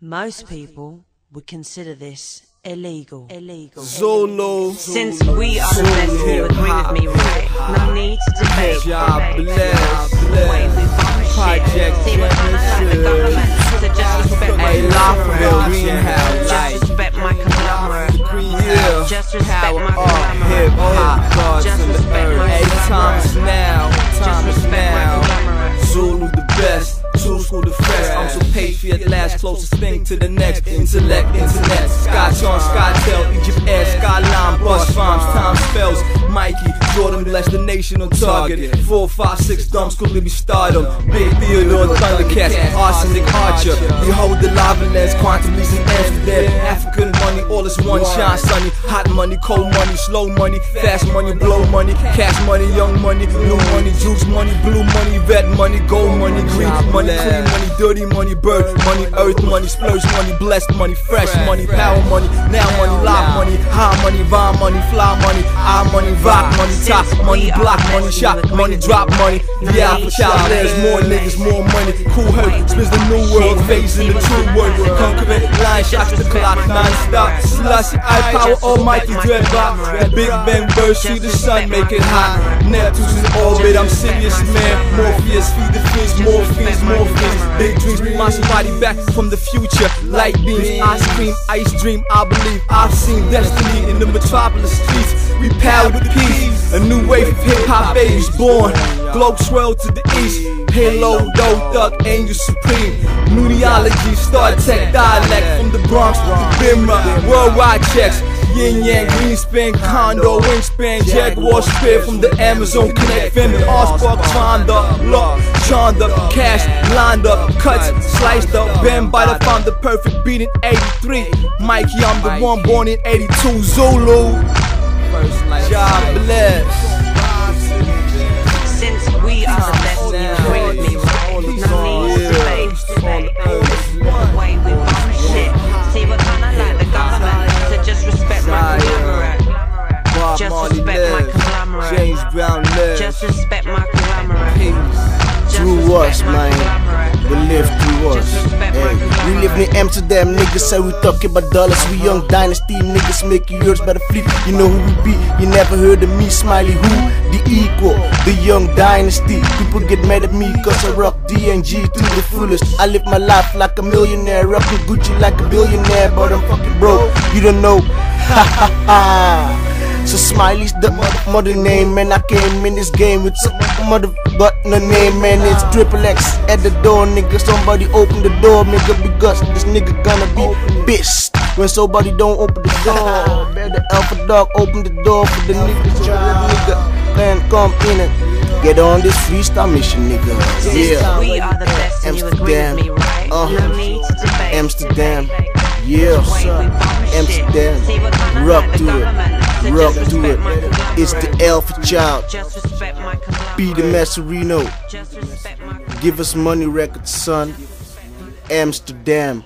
Most people would consider this illegal. Illegal. Zulu. Since we are the best, you agree with me, right? No need to debate. God bless. Wait, we bomb Project shit. See what kind of like the government to just respect my Hey, Lafayette conglomerate. Greenhouse. Just respect my conglomerate. Yeah. Just respect Power my up, hip conglomerate. hop, gods Just in the respect earth. my Hey, closest thing to the next. Intellect, internet, on, Skytel, Egypt air, skyline, bus rhymes, time spells. Mikey, Jordan bless the nation on target. Four, five, six dumps, could be stardom. Big Theodore, Thundercats, Arsenic Archer. Behold the lava lens, quantum leads in Amsterdam. All is one shine sunny. Hot money, cold money, slow money, fast money, blow money, cash money, young money, new money, juice money, blue money, red money, gold money, green money, clean money, dirty money, bird money, earth money, splurge money, blessed money, fresh money, power money, now money, lock money, high money, vine money, fly money, eye money, rock money, top money, block money, shot money, drop money. Yeah, for child, there's more niggas, more money. Cool hurt, spins the new world, phase in the true world. Conquering line shots the clock, non-stop. Slush, I power, almighty dreadlock. The Big Bang burst, see the sun make it hot. Neptune's in orbit, I'm serious, man. Morpheus, feed the fiends, more fiends. Big dreams, my somebody back from the future. Light beams, ice cream, ice dream. I believe I've seen destiny metropolis streets. We power with peace. A new wave of hip hop babies born. Globe swirl to the east. Halo, dope, duck, angel supreme. Nudiology, Star Tech dialect from the Bronx to Bimra. Worldwide checks. Yin Yang, Greenspan, Condo, Wingspan, Jaguar Spear from the Amazon Connect, Family, Allspark, Chanda, Lock, Chanda, Cash, lined up, cuts, sliced up, Ben by the found the perfect beat in 83. Mikey, I'm the one born in 82, Zulu. God bless. Since we are the best, you agree with me, right? No need to debate. debate. Wait, we bomb shit. See what kind of like the government to just respect my conglomerate. Bob Just respect my conglomerate. James Brown lives. Just respect my conglomerate. Through us, man. We live through us. Just respect my Hey, we live in Amsterdam, niggas say we talking about dollars. We young dynasty, niggas make you yours by the fleet. You know who we be, you never heard of me, Smiley who? The equal, the young dynasty. People get mad at me cause I rock DNG to the fullest. I live my life like a millionaire, rockin' Gucci like a billionaire, but I'm fucking broke. You don't know, ha ha ha. So Smiley's the mother, name, man. I came in this game with some mother but no name, man. It's triple X at the door, nigga. Somebody open the door, nigga, because this nigga gonna be pissed when somebody don't open the door. Better Alpha Dog open the door for the niggas. So nigga can come in and get on this freestyle mission, nigga. Yeah, We are the best, and you agree with me, right? Uh, no need to debate. Amsterdam. yeah, Wait, we bomb shit. Amsterdam. See what kind of Rock to it. To to it. It's the. Alpha Child. Just respect my conglomerate. Be the Masserino. Give us money records, son. Amsterdam.